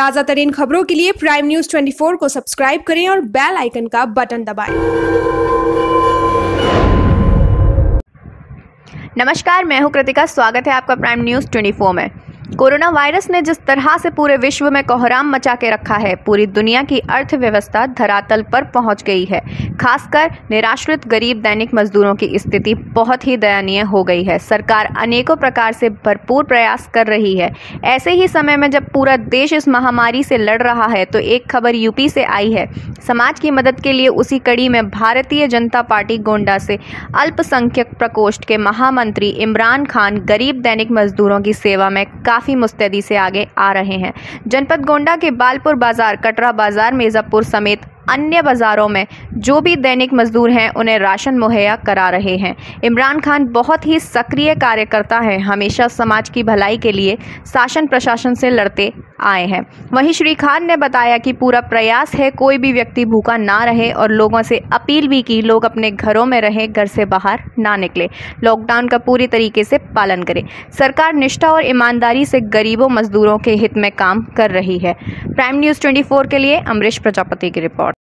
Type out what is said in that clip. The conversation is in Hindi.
ताज़ा तरीन खबरों के लिए प्राइम न्यूज़ 24 को सब्सक्राइब करें और बेल आइकन का बटन दबाएँ। नमस्कार, मैं हूँ कृतिका स्वागत है आपका प्राइम न्यूज़ 24 में कोरोना वायरस ने जिस तरह से पूरे विश्व में कोहराम मचा के रखा है, पूरी दुनिया की अर्थव्यवस्था धरातल पर पहुँच गई है। खासकर निराश्रित गरीब दैनिक मजदूरों की स्थिति बहुत ही दयनीय हो गई है। सरकार अनेकों प्रकार से भरपूर प्रयास कर रही है। ऐसे ही समय में जब पूरा देश इस महामारी से लड़ रहा है तो एक खबर यूपी से आई है। समाज की मदद के लिए उसी कड़ी में भारतीय जनता पार्टी गोंडा से अल्पसंख्यक प्रकोष्ठ के महामंत्री इमरान खान गरीब दैनिक मजदूरों की सेवा में काफ़ी मुस्तैदी से आगे आ रहे हैं। जनपद गोंडा के बालपुर बाज़ार, कटरा बाज़ार, मिर्ज़ापुर समेत अन्य बाज़ारों में जो भी दैनिक मजदूर हैं, उन्हें राशन मुहैया करा रहे हैं। इमरान खान बहुत ही सक्रिय कार्यकर्ता हैं। हमेशा समाज की भलाई के लिए शासन प्रशासन से लड़ते आए हैं। वहीं श्री खान ने बताया कि पूरा प्रयास है कोई भी व्यक्ति भूखा ना रहे और लोगों से अपील भी की लोग अपने घरों में रहें, घर से बाहर ना निकले। लॉकडाउन का पूरी तरीके से पालन करें। सरकार निष्ठा और ईमानदारी से गरीबों, मजदूरों के हित में काम कर रही है। प्राइम न्यूज़ 24 के लिए अमरीश प्रजापति की रिपोर्ट।